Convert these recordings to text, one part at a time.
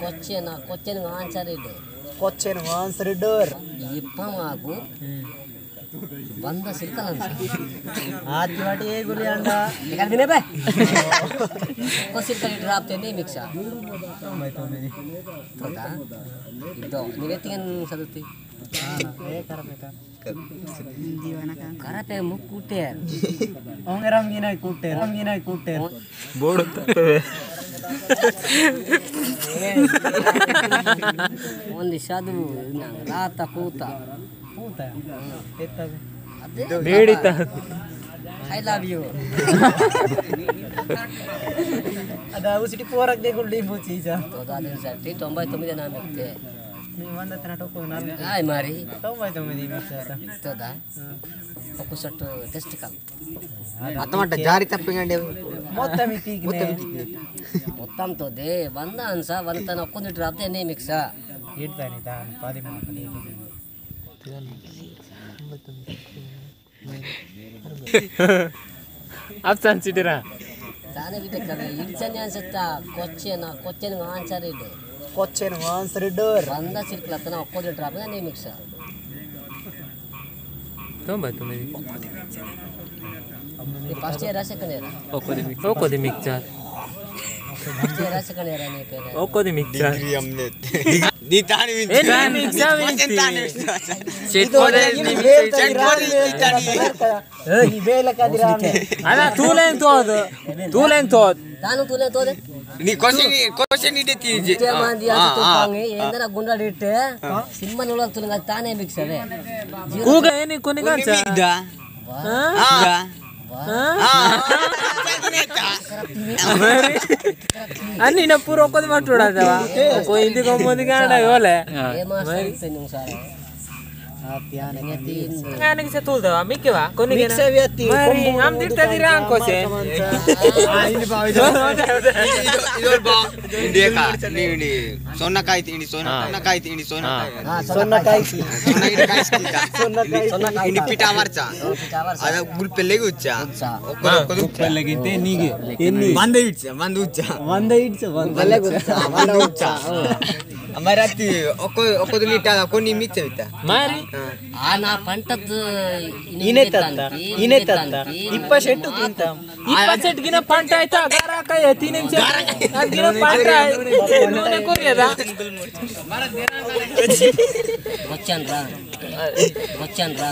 కొచ్చెన కొచ్చెన answer ಕೊಚ್ಚೇನು answer door ಇಪ್ಪ mock ಬಂದ ಸಿಕ್ಕಲ್ಲ ಆತಿ ವಾಟಿ ಏ ಗುಲಿ ಅಂಡ ದಿನೇ ಬೇ ಒಕ್ಕ ಸಿಕ್ಕಲ್ ಇಟ್ಟು ರಾಪ್ತೇನೆ ಮಿಕ್ಸ ಹೌದಾ ಇದು ನೀವೆತ್ತಿಗೇನು ಸದುತ್ತಿ ಏ ಕರಬೇಕ ಕರಪೆ ಮುಕ್ಕುಟ್ಟೆ ಅವಂಗ ರಂಗಿನಾಯ್ ಕೂಟೆ ರಂಗಿನಾಯ್ ಕೂಟೆ ಒಂದು ಸದು ರಾತ ಕೂತ ಬೇಡಿತ ಐ ಲವ್ ಯು ಅದ ಔಸಿಟಿ ಪೋರಾಗ ದೇಗುಂಡು ಈ ಬೂಚಿ ಈಗ ತೊಂಬತ್ತೊಂಬತ್ತು ನಾನು ನಾನಿರುತ್ತೆ వంద తనటకు మరి. తొంభై తొమ్మిది ఇస్తుందా ఒక షర్ట్ టెస్ట్ కాదు మొత్తం అంటే జారి తప్పింగండి మొత్తం మొత్తం తోదే వంద అన్స వంద తన ఒక్కొంది డ్రాప్ ಕ್ವಶನ್ ಆನ್ಸರ್ ಡೋರ್ ಬಂದ ಸಿರ್ಕಲ್ ಹತ್ತನ ಒಕ್ಕೋದ್ರೆ ಡ್ರಾಪ್ ನೇ ಮಿಕ್ಸ್ ತುಂಬ ತುಂಬ ये फ़र्स्ट ईयर है सेकंड ईयर है ओको दी मिक्सर ओको दी मिक्सर फ़र्स्ट ईयर है सेकंड ईयर है नहीं पे ओको दी मिक्सर डिग्री हमने दी तानी मिक्सर ए तानी मिक्सर मिक्सर चेक कोड है चेक कोड है तानी ये बेल का दिराने अरे तू लेन तो तू लेन तो तानु तू लेन तो நீ கொஸ்டின் கொஸ்டின் இட்டே தீஞ்சு மாந்தி அது தூப்பாங்க ஏந்தர குண்டாடி இட்டு? சிம்மன் உள்ள துலங்க தானே மிக்ஸ் அது? கூக ನನಗೆ ಸತ್ತುಲ್ದ ಮಿಕ್ಕವ ಕೊನೆಗೆ ನಮ್ ದಿಟ್ಟ ದಿರ ಅಂಕೋಸೆ ಸೊನ್ನಕಾಯಿ ತಿಂಡಿ ಸೊನ್ನಕಾಯಿ ತಿಂಡಿ ಸೊನ್ನಕಾಯಿ ಸೊನ್ನಕಾಯಿ ಪಿಟಾ ಮಾರ್ಚ ಅದ ಗುಲ್ಪೆಲ್ಲೆಗೆ ಉಚ್ಚ ಗುಲ್ಪೆಲ್ಲೆಗಿಂತೆ ನೀಗೆ ಒಂದೇ ಇಡ್ಸ ಒಂದು ಉಚ್ಚ ಒಂದೇ ಇಡ್ಸ ಒಂದೇ ಉಚ್ಚ ಮರತ್ತಿ ಒಕ್ಕೊ ಒಕ್ಕೊದು ನೀಟಾದ ಕೊನ್ನಿ ಮಿಚ್ಚ ಬಿತ್ತ ಮಾರಿ నా పంటకు ఇప్పసెట్టు తింటాం ఇప్పసెట్టుకిన పంట అయితే అగారాకాయ తినేసి అదిన పంట నూనె కూరదా వచ్చాను రా వచ్చాను రా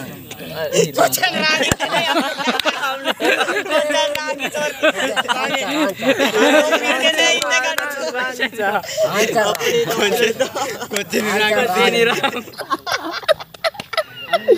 వచ్చాను రా కొంచెం కొంచెం